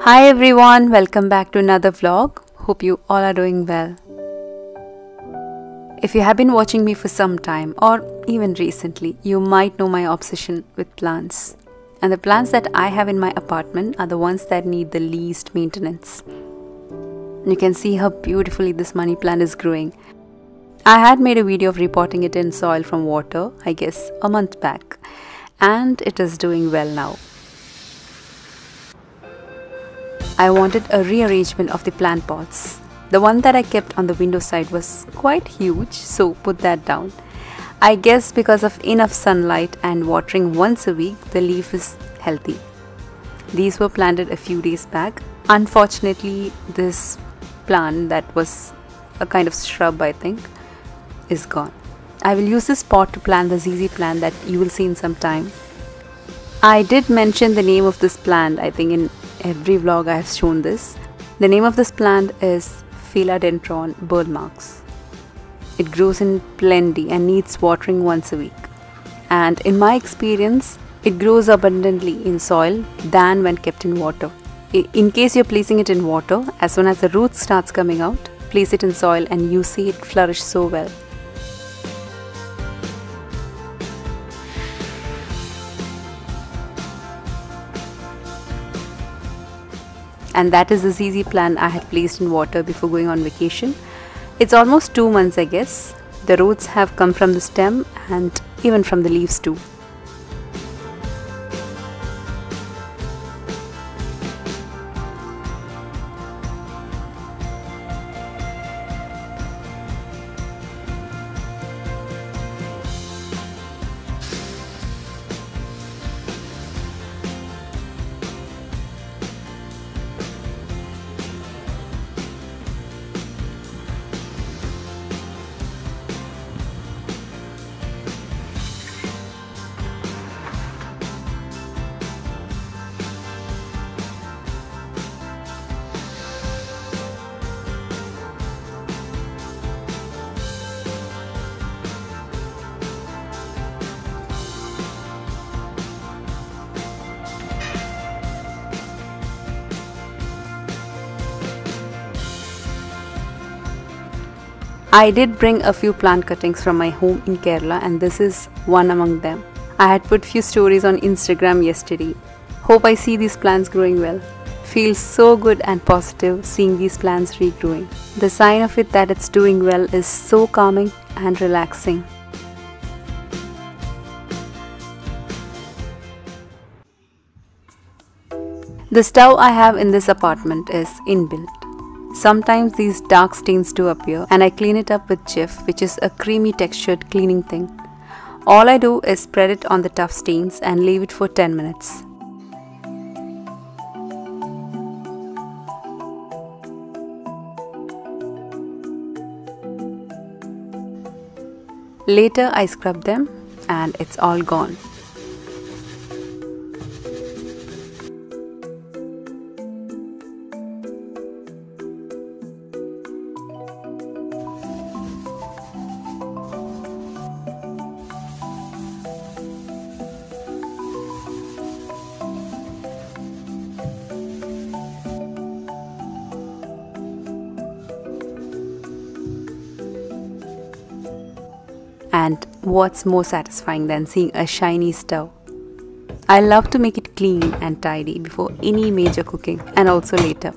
Hi everyone, welcome back to another vlog. Hope you all are doing well. If you have been watching me for some time or even recently, you might know my obsession with plants. And the plants that I have in my apartment are the ones that need the least maintenance. You can see how beautifully this money plant is growing. I had made a video of repotting it in soil from water, I guess, a month back, and it is doing well now. I wanted a rearrangement of the plant pots. The one that I kept on the window side was quite huge, so put that down. I guess because of enough sunlight and watering once a week, the leaf is healthy. These were planted a few days back. Unfortunately, this plant that was a kind of shrub, I think, is gone. I will use this pot to plant the ZZ plant that you will see in some time. I did mention the name of this plant, I think, in every vlog I have shown this. The name of this plant is Philodendron Burle Marx. It grows in plenty and needs watering once a week. And in my experience, it grows abundantly in soil than when kept in water. In case you're placing it in water, as soon as the roots starts coming out, place it in soil and you see it flourish so well. And that is the ZZ plant I had placed in water before going on vacation. It's almost two months I guess. The roots have come from the stem and even from the leaves too. I did bring a few plant cuttings from my home in Kerala and this is one among them. I had put few stories on Instagram yesterday. Hope I see these plants growing well. Feels so good and positive seeing these plants regrowing. The sign of it that it's doing well is so calming and relaxing. The stove I have in this apartment is inbuilt. Sometimes these dark stains do appear and I clean it up with Jif which is a creamy textured cleaning thing. All I do is spread it on the tough stains and leave it for 10 minutes. Later I scrub them and it's all gone. What's more satisfying than seeing a shiny stove? I love to make it clean and tidy before any major cooking and also later.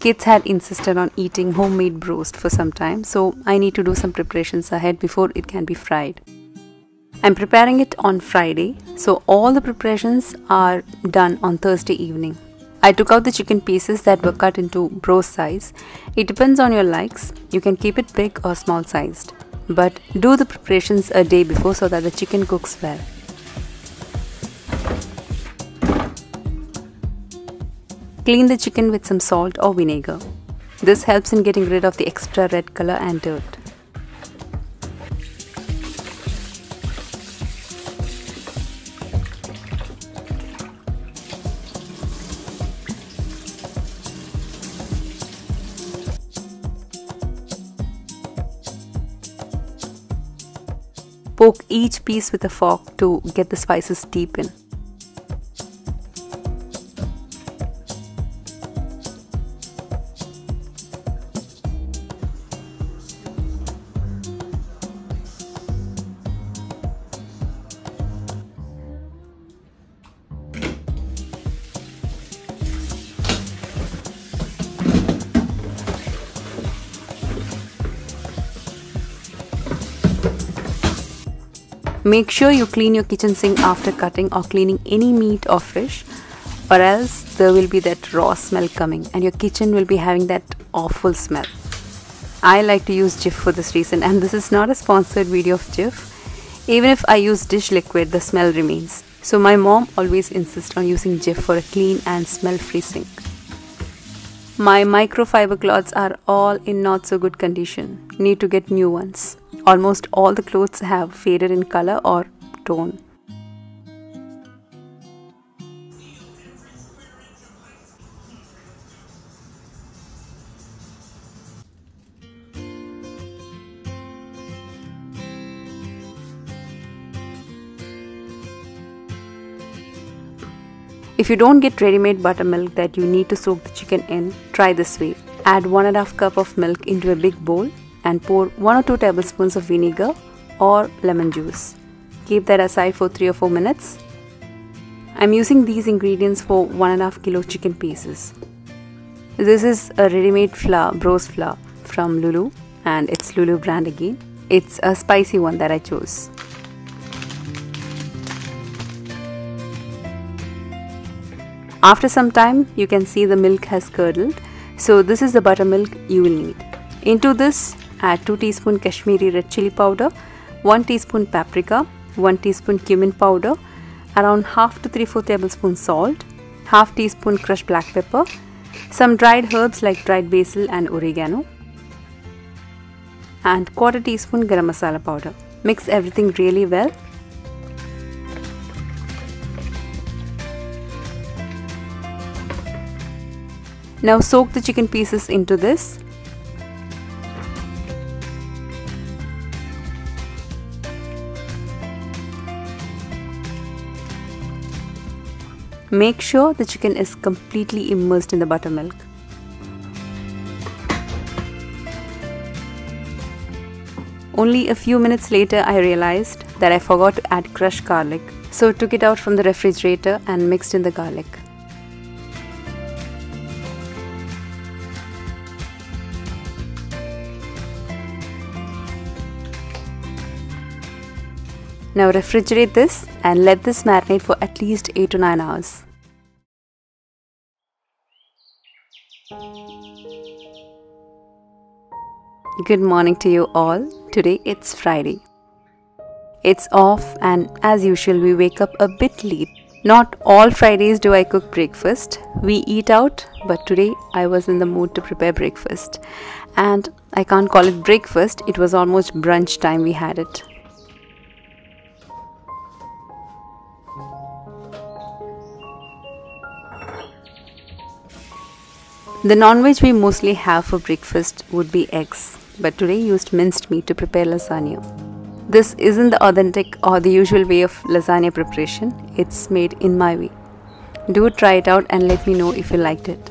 Kids had insisted on eating homemade broast for some time, so I need to do some preparations ahead before it can be fried. I'm preparing it on Friday, so all the preparations are done on Thursday evening. I took out the chicken pieces that were cut into broast size. It depends on your likes, you can keep it big or small sized. But do the preparations a day before so that the chicken cooks well. Clean the chicken with some salt or vinegar. This helps in getting rid of the extra red color and dirt. Poke each piece with a fork to get the spices deep in. Make sure you clean your kitchen sink after cutting or cleaning any meat or fish, or else there will be that raw smell coming and your kitchen will be having that awful smell. I like to use Jif for this reason, and this is not a sponsored video of Jif. Even if I use dish liquid, the smell remains. So, my mom always insists on using Jif for a clean and smell free sink. My microfiber cloths are all in not so good condition. Need to get new ones. Almost all the clothes have faded in color or tone. If you don't get ready-made buttermilk that you need to soak the chicken in, try this way. Add 1 and a half cup of milk into a big bowl and pour 1 or 2 tablespoons of vinegar or lemon juice. Keep that aside for 3 or 4 minutes. I'm using these ingredients for 1.5 kilo chicken pieces. This is a ready-made flour, Broast flour from Lulu and it's Lulu brand again. It's a spicy one that I chose. After some time you can see the milk has curdled so this is the buttermilk you will need. Into this add 2 teaspoon Kashmiri red chili powder, 1 teaspoon paprika, 1 teaspoon cumin powder, around half to 3 4 tablespoon salt, half teaspoon crushed black pepper, some dried herbs like dried basil and oregano, and quarter teaspoon garam masala powder. Mix everything really well. Now soak the chicken pieces into this Make sure the chicken is completely immersed in the buttermilk. Only a few minutes later I realized that I forgot to add crushed garlic, so took it out from the refrigerator and mixed in the garlic. Now refrigerate this and let this marinate for at least 8 to 9 hours. Good morning to you all. Today it's Friday. It's off and as usual we wake up a bit late. Not all Fridays do I cook breakfast. We eat out, but today I was in the mood to prepare breakfast. And I can't call it breakfast, it was almost brunch time we had it. The non-veg we mostly have for breakfast would be eggs, but today used minced meat to prepare lasagna. This isn't the authentic or the usual way of lasagna preparation, it's made in my way. Do try it out and let me know if you liked it.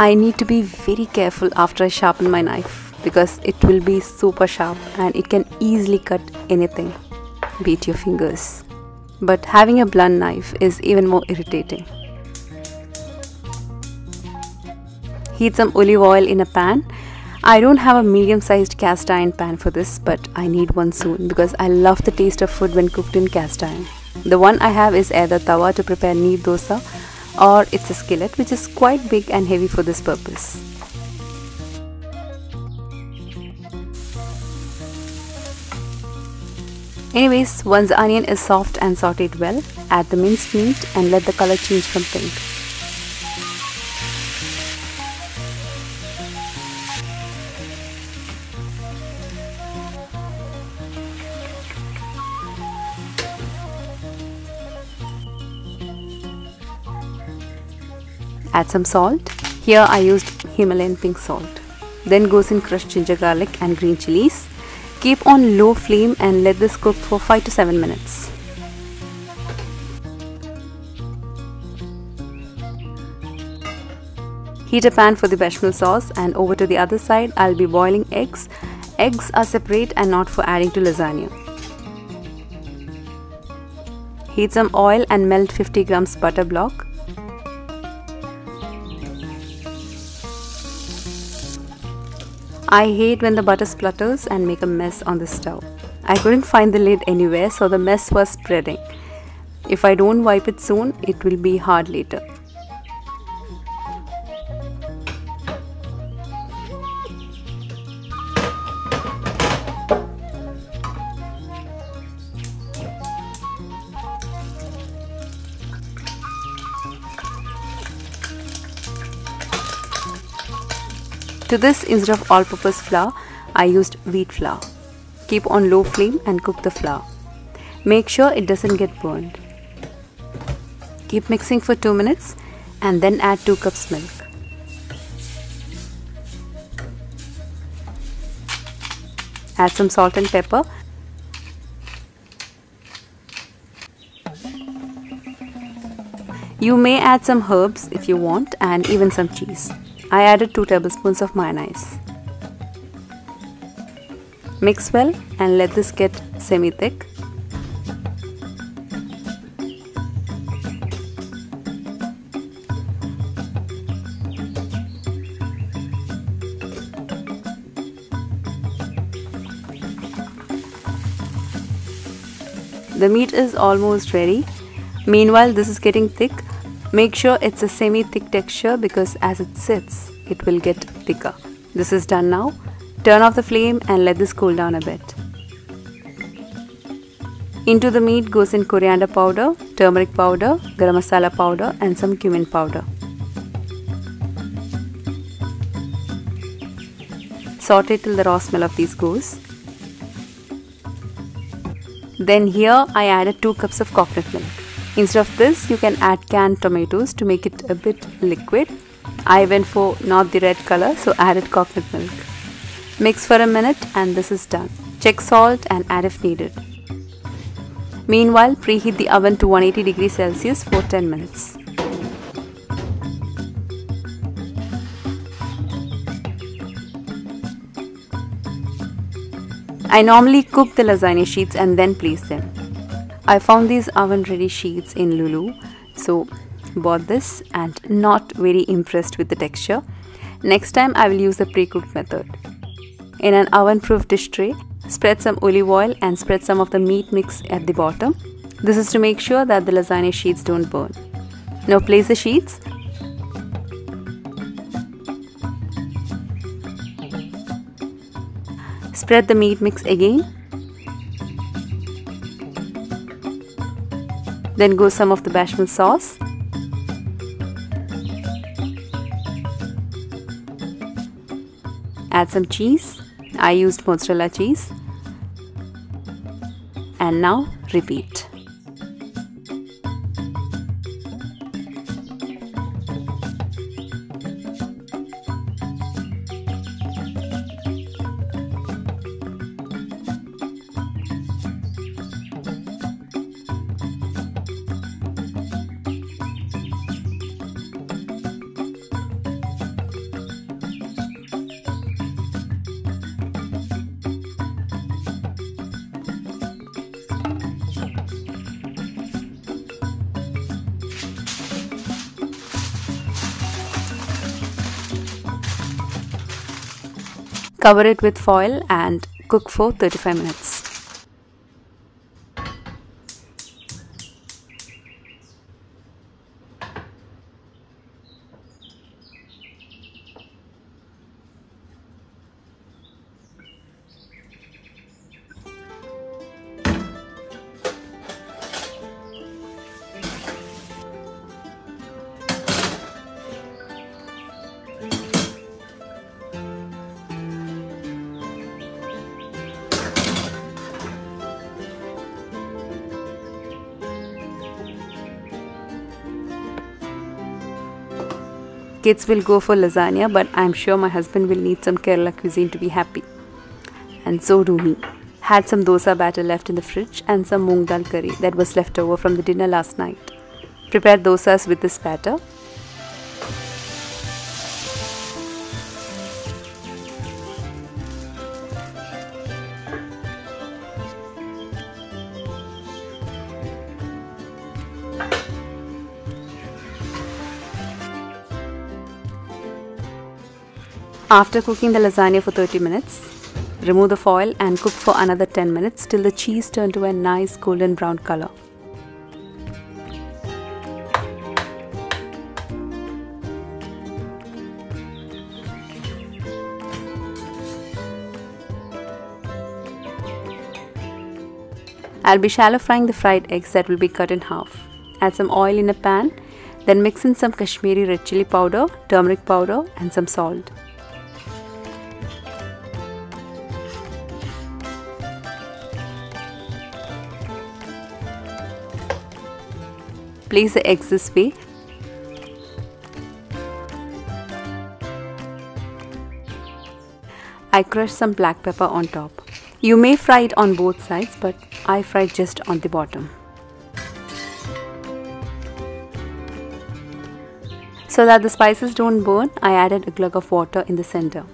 I need to be very careful after I sharpen my knife because it will be super sharp and it can easily cut anything, beat your fingers. But having a blunt knife is even more irritating. Heat some olive oil in a pan. I don't have a medium sized cast iron pan for this, but I need one soon because I love the taste of food when cooked in cast iron. The one I have is either tawa to prepare neer dosa or it's a skillet which is quite big and heavy for this purpose. Anyways, once the onion is soft and sauteed well, add the minced meat and let the color change from pink. Add some salt. Here I used Himalayan pink salt. Then goes in crushed ginger garlic and green chilies. Keep on low flame and let this cook for 5 to 7 minutes. Heat a pan for the bechamel sauce and over to the other side I'll be boiling eggs. Eggs are separate and not for adding to lasagna. Heat some oil and melt 50 grams butter block. I hate when the butter splutters and make a mess on the stove. I couldn't find the lid anywhere so the mess was spreading. If I don't wipe it soon, it will be hard later. To this, instead of all-purpose flour, I used wheat flour. Keep on low flame and cook the flour. Make sure it doesn't get burned. Keep mixing for 2 minutes and then add 2 cups milk. Add some salt and pepper. You may add some herbs if you want and even some cheese. I added 2 tablespoons of mayonnaise. Mix well and let this get semi-thick. The meat is almost ready. Meanwhile, this is getting thick Make sure it's a semi-thick texture because as it sits, it will get thicker. This is done now. Turn off the flame and let this cool down a bit. Into the meat goes in coriander powder, turmeric powder, garam masala powder and some cumin powder. Saute till the raw smell of these goes. Then here I added 2 cups of coconut milk. Instead of this, you can add canned tomatoes to make it a bit liquid. I went for not the red color, so added coconut milk. Mix for a minute and this is done. Check salt and add if needed. Meanwhile, preheat the oven to 180 degrees Celsius for 10 minutes. I normally cook the lasagna sheets and then place them. I found these oven ready sheets in Lulu so bought this and not very impressed with the texture. Next time I will use the pre-cooked method. In an oven proof dish tray, spread some olive oil and spread some of the meat mix at the bottom. This is to make sure that the lasagna sheets don't burn. Now place the sheets Spread the meat mix again Then go some of the bechamel sauce. Add some cheese. I used mozzarella cheese. And now repeat. Cover it with foil and cook for 35 minutes. Kids will go for lasagna, but I'm sure my husband will need some Kerala cuisine to be happy. And so do me. Had some dosa batter left in the fridge and some moong dal curry that was left over from the dinner last night. Prepare dosas with this batter After cooking the lasagna for 30 minutes, remove the foil and cook for another 10 minutes till the cheese turn to a nice golden brown color. I'll be shallow frying the fried eggs that will be cut in half. Add some oil in a pan, then mix in some Kashmiri red chili powder, turmeric powder and some salt. Place the eggs this way. I crush some black pepper on top. You may fry it on both sides but I fry just on the bottom. So that the spices don't burn, I added a glug of water in the center.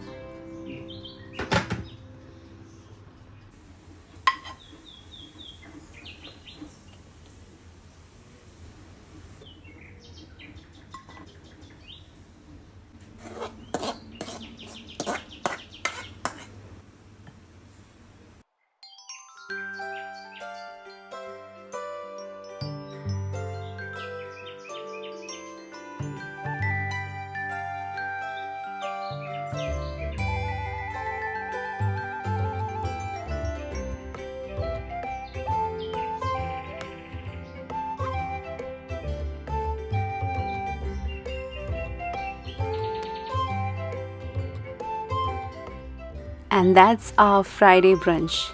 And that's our Friday brunch.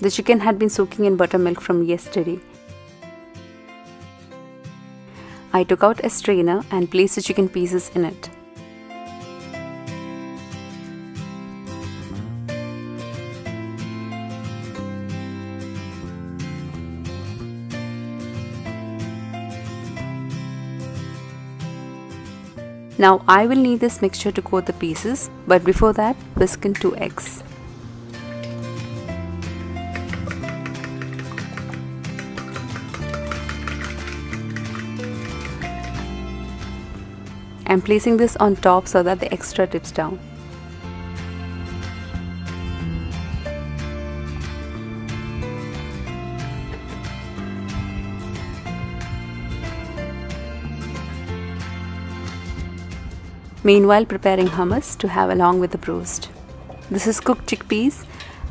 The chicken had been soaking in buttermilk from yesterday. I took out a strainer and placed the chicken pieces in it. Now I will need this mixture to coat the pieces but before that whisk in 2 eggs. I'm placing this on top so that the extra tips down. Meanwhile preparing hummus to have along with the broast. This is cooked chickpeas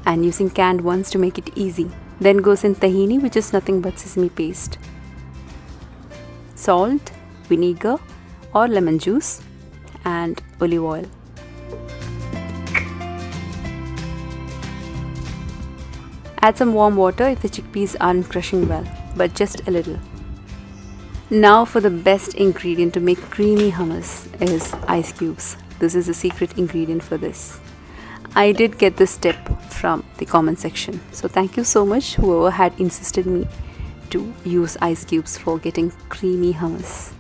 and using canned ones to make it easy. Then goes in tahini which is nothing but sesame paste. Salt, vinegar, or lemon juice and olive oil. Add some warm water if the chickpeas aren't crushing well, but just a little. Now for the best ingredient to make creamy hummus is ice cubes. This is the secret ingredient for this. I did get this tip from the comment section. So thank you so much whoever had insisted me to use ice cubes for getting creamy hummus.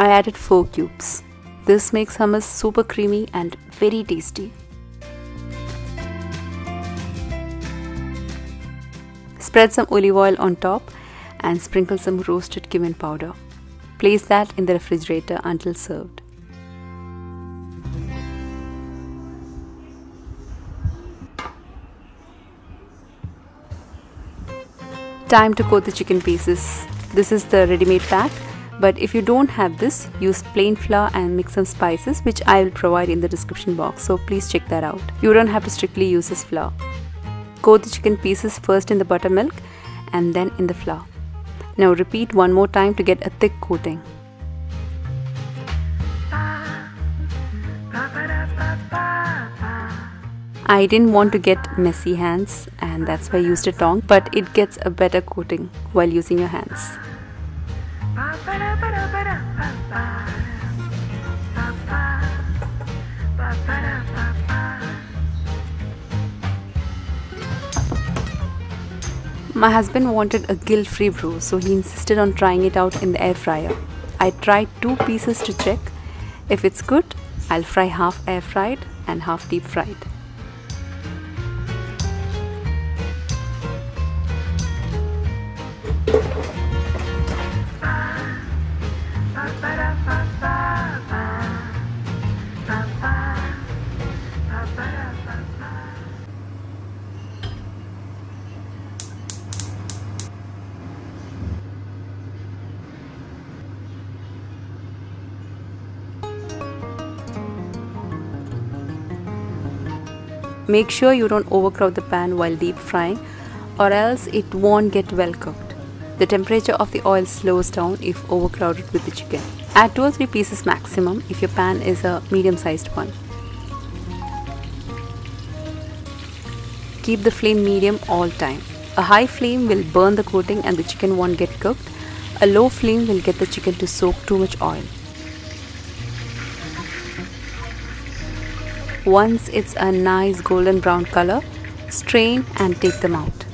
I added 4 cubes. This makes hummus super creamy and very tasty. Spread some olive oil on top and sprinkle some roasted cumin powder. Place that in the refrigerator until served. Time to coat the chicken pieces. This is the ready-made pack but if you don't have this use plain flour and mix some spices which I will provide in the description box so please check that out. You don't have to strictly use this flour. Coat the chicken pieces first in the buttermilk and then in the flour. Now repeat one more time to get a thick coating. I didn't want to get messy hands and that's why I used a tong but it gets a better coating while using your hands. My husband wanted a guilt-free broast, so he insisted on trying it out in the air fryer. I tried two pieces to check. If it's good, I'll fry half air fried and half deep fried. Make sure you don't overcrowd the pan while deep frying or else it won't get well cooked. The temperature of the oil slows down if overcrowded with the chicken. Add 2 or 3 pieces maximum if your pan is a medium sized one. Keep the flame medium all time. A high flame will burn the coating and the chicken won't get cooked. A low flame will get the chicken to soak too much oil. Once it's a nice golden brown color, strain and take them out.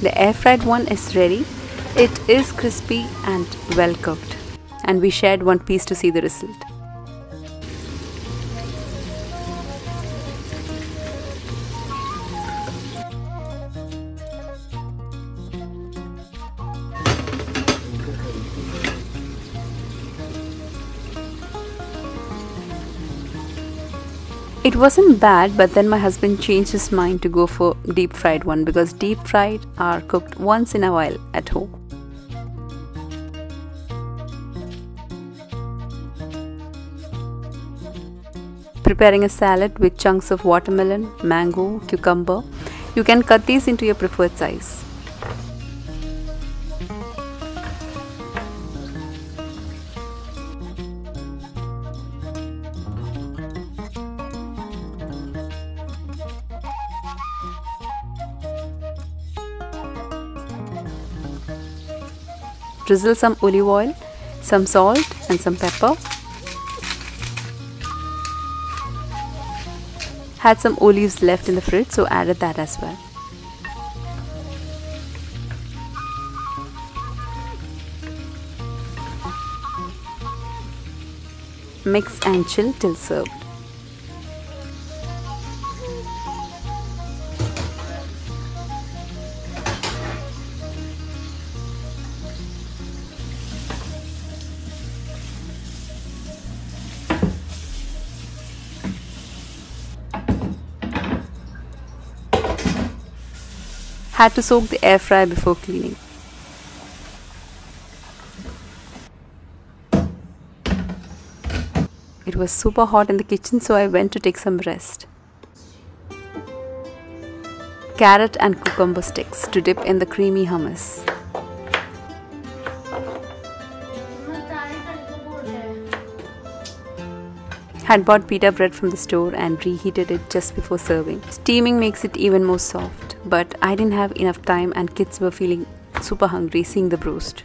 The air fried one is ready. It is crispy and well cooked. And we shared one piece to see the result. It wasn't bad, but then my husband changed his mind to go for deep fried one because deep fried are cooked once in a while at home. Preparing a salad with chunks of watermelon, mango, cucumber. You can cut these into your preferred size. Drizzle some olive oil, some salt and some pepper. Had some olives left in the fridge so added that as well. Mix and chill till served. Had to soak the air fryer before cleaning. It was super hot in the kitchen so I went to take some rest. Carrot and cucumber sticks to dip in the creamy hummus. Had bought pita bread from the store and reheated it just before serving. Steaming makes it even more soft but I didn't have enough time and kids were feeling super hungry seeing the roast.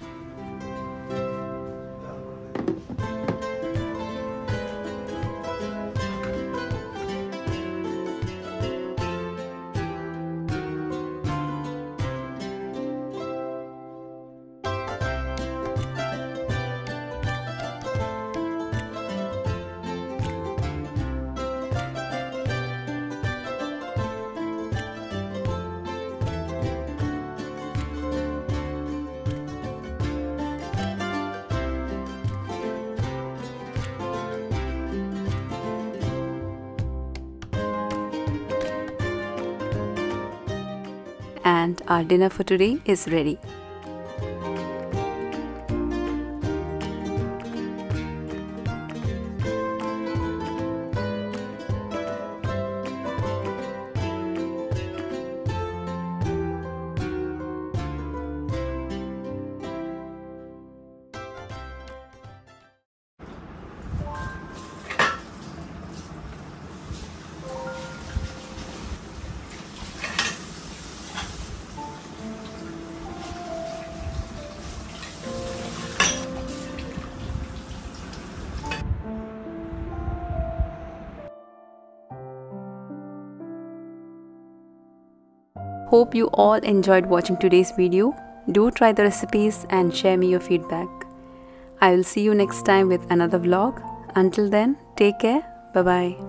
And our dinner for today is ready. Hope you all enjoyed watching today's video. Do try the recipes and share me your feedback. I will see you next time with another vlog. Until then, take care. Bye bye.